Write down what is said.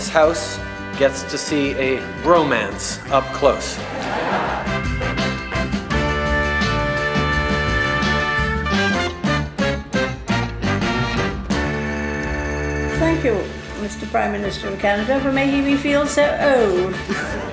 this house gets to see a bromance up close. Thank you, Mr. Prime Minister of Canada, for making me feel so old.